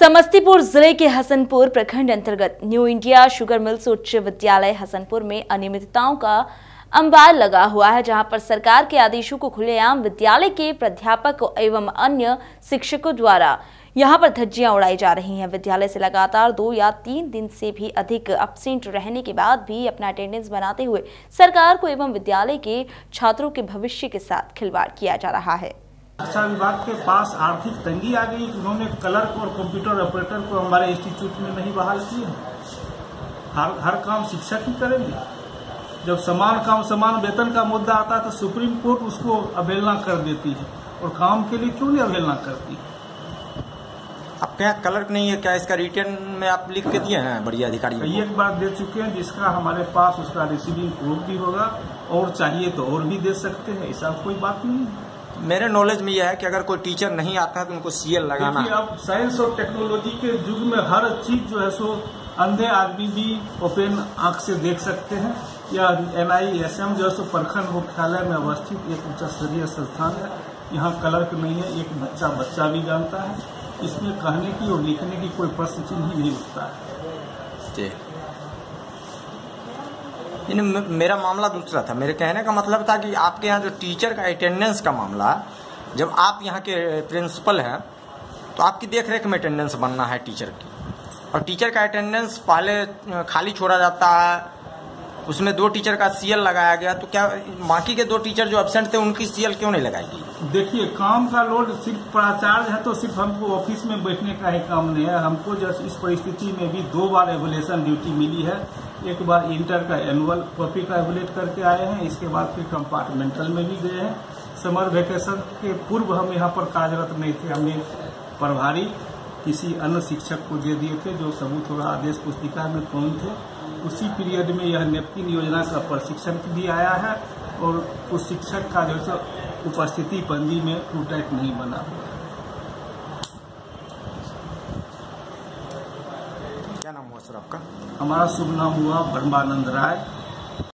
समस्तीपुर ज़िले के हसनपुर प्रखंड अंतर्गत न्यू इंडिया शुगर मिल्स उच्च विद्यालय हसनपुर में अनियमितताओं का अंबार लगा हुआ है, जहाँ पर सरकार के आदेशों को खुलेआम विद्यालय के प्राध्यापक एवं अन्य शिक्षकों द्वारा यहाँ पर धज्जियाँ उड़ाई जा रही हैं। विद्यालय से लगातार दो या तीन दिन से भी अधिक अपसेंट रहने के बाद भी अपना अटेंडेंस बनाते हुए सरकार को एवं विद्यालय के छात्रों के भविष्य के साथ खिलवाड़ किया जा रहा है। शिक्षा विभाग के पास आर्थिक तंगी आ गई उन्होंने क्लर्क और कंप्यूटर ऑपरेटर को हमारे इंस्टीट्यूट में नहीं बहाल किए हर हर काम शिक्षक ही करेंगे। जब समान काम समान वेतन का मुद्दा आता है तो सुप्रीम कोर्ट उसको अवहेलना कर देती है और काम के लिए क्यों नहीं अवहेलना करती? है आपके यहाँ क्लर्क नहीं है? क्या इसका रिटर्न में आप लिख के दिए हैं बढ़िया अधिकारी? को? एक बार दे चुके हैं जिसका हमारे पास उसका रिसीविंग प्रूफ भी होगा और चाहिए तो और भी दे सकते हैं ऐसा कोई बात नहीं है। मेरे नॉलेज में यह है कि अगर कोई टीचर नहीं आता है तो उनको सीएल लगाना अब साइंस और टेक्नोलॉजी के युग में हर चीज़ जो है सो अंधे आदमी भी ओपन आँख से देख सकते हैं। या एनआईएसएम जो है सो प्रखंड मुख्यालय में अवस्थित एक उच्च स्तरीय संस्थान है। यहाँ क्लर्क नहीं है एक बच्चा बच्चा भी जानता है। इसमें कहने की और लिखने की कोई प्रश्न चिन्ह नहीं उठता है। इन मेरा मामला दूसरा था। मेरे कहने का मतलब था कि आपके यहाँ जो टीचर का अटेंडेंस का मामला, जब आप यहाँ के प्रिंसिपल हैं तो आपकी देख रेख में अटेंडेंस बनना है टीचर की। और टीचर का अटेंडेंस पहले, खाली छोड़ा जाता है उसमें दो टीचर का सीएल लगाया गया तो क्या बाकी के दो टीचर जो एबसेंट थे, उनकी सीएल क्यों नहीं लगाएगी देखिए, काम का लोड सिर्फ़ प्राचार्य है तो सिर्फ़ हमको ऑफ़िस में बैठने का ही काम नहीं है। हमको जैसे इस परिस्थिति में भी दो बार एवोलेशन ड्यूटी मिली है। एक बार इंटर का एनुअल कॉपी का एवोलेट करके आए हैं, इसके बाद फिर कंपार्टमेंटल में भी गए हैं। समर वेकेशन के पूर्व हम यहाँ पर कार्यरत नहीं थे, हमने प्रभारी किसी अन्य शिक्षक को दे दिए थे, जो सबूत होगा आदेश पुस्तिका में कौन थे। उसी पीरियड में यह नेपकिन योजना का प्रशिक्षण भी आया है और उस शिक्षक का जो है उपस्थिति बंदी में टूटैक नहीं बना क्या नाम हुआ सर आपका? हमारा शुभ नाम हुआ ब्रह्मानंद राय।